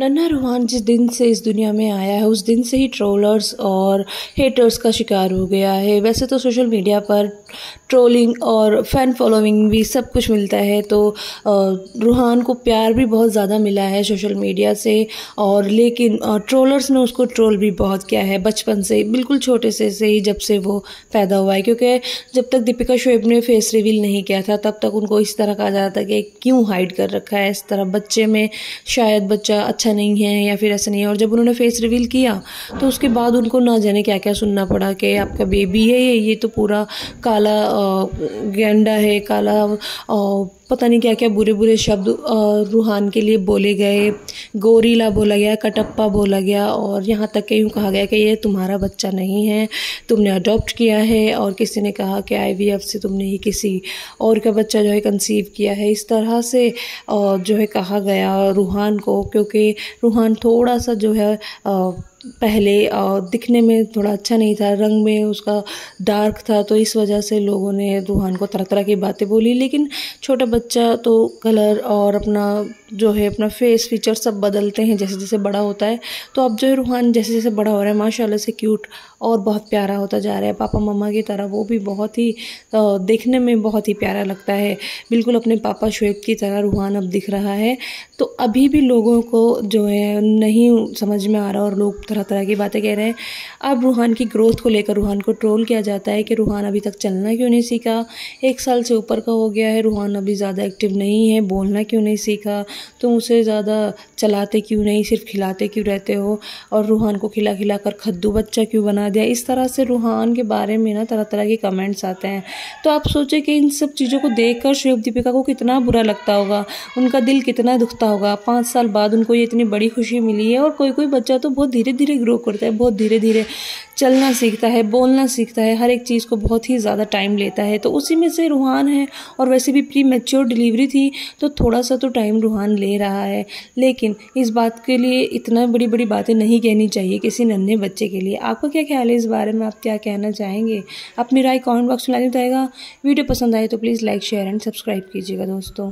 नन्हा रूहान जिस दिन से इस दुनिया में आया है, उस दिन से ही ट्रोलर्स और हेटर्स का शिकार हो गया है। वैसे तो सोशल मीडिया पर ट्रोलिंग और फ़ैन फॉलोइंग भी सब कुछ मिलता है तो रूहान को प्यार भी बहुत ज़्यादा मिला है सोशल मीडिया से और लेकिन ट्रोलर्स ने उसको ट्रोल भी बहुत किया है। बचपन से, बिल्कुल छोटे से से ही जब से वो पैदा हुआ है, क्योंकि जब तक दीपिका शोएब ने फेस रिवील नहीं किया था, तब तक उनको इस तरह कहा जाता था कि क्यों हाइड कर रखा है, इस तरह बच्चे में शायद बच्चा अच्छा अच्छा नहीं है या फिर ऐसा नहीं है। और जब उन्होंने फेस रिवील किया तो उसके बाद उनको ना जाने क्या क्या सुनना पड़ा कि आपका बेबी है ये ये तो पूरा काला गेंडा है, काला पता नहीं क्या क्या बुरे बुरे शब्द रूहान के लिए बोले गए, गोरीला बोला गया, कटप्पा बोला गया और यहाँ तक कि यूँ कहा गया कि ये तुम्हारा बच्चा नहीं है, तुमने अडॉप्ट किया है और किसी ने कहा कि आईवीएफ से तुमने ही किसी और का बच्चा जो है कंसीव किया है। इस तरह से जो है कहा गया रूहान को, क्योंकि रूहान थोड़ा सा जो है पहले दिखने में थोड़ा अच्छा नहीं था, रंग में उसका डार्क था तो इस वजह से लोगों ने रूहान को तरह तरह की बातें बोली। लेकिन छोटा बच्चा तो कलर और अपना जो है, अपना फेस फीचर सब बदलते हैं जैसे जैसे बड़ा होता है। तो अब जो है, रूहान जैसे जैसे बड़ा हो रहा है, माशाल्लाह से क्यूट और बहुत प्यारा होता जा रहा है। पापा मम्मा की तरह वो भी बहुत ही देखने में बहुत ही प्यारा लगता है। बिल्कुल अपने पापा शुएब की तरह रूहान अब दिख रहा है। तो अभी भी लोगों को जो है, नहीं समझ में आ रहा और लोग तरह तरह की बातें कह रहे हैं। अब रूहान की ग्रोथ को लेकर रूहान को ट्रोल किया जाता है कि रूहान अभी तक चलना क्यों नहीं सीखा? एक साल से ऊपर का हो गया है, रूहान अभी ज़्यादा एक्टिव नहीं है, बोलना क्यों नहीं सीखा? तुम उसे ज़्यादा चलाते क्यों नहीं, सिर्फ़ खिलाते क्यों रहते हो? और रूहान को खिला खिला कर खद्दू बच्चा क्यों बना दिया? इस तरह से रूहान के बारे में ना तरह तरह के कमेंट्स आते हैं। तो आप सोचें कि इन सब चीज़ों को देख कर शुभ दीपिका को कितना बुरा लगता होगा, उनका दिल कितना दुखता होगा। पाँच साल बाद उनको ये इतनी बड़ी खुशी मिली है और कोई कोई बच्चा तो बहुत धीरे धीरे ग्रो करता है, बहुत धीरे धीरे चलना सीखता है, बोलना सीखता है, हर एक चीज़ को बहुत ही ज़्यादा टाइम लेता है। तो उसी में से रूहान है और वैसे भी प्री मेच्योर डिलीवरी थी तो थोड़ा सा तो टाइम रूहान ले रहा है। लेकिन इस बात के लिए इतना बड़ी बड़ी बातें नहीं कहनी चाहिए किसी नन्हे बच्चे के लिए। आपका क्या ख्याल है इस बारे में? आप क्या कहना चाहेंगे? अपनी राय कॉमेंट बॉक्स में लानी बताएगा वीडियो पसंद आए तो please like share and subscribe कीजिएगा दोस्तों।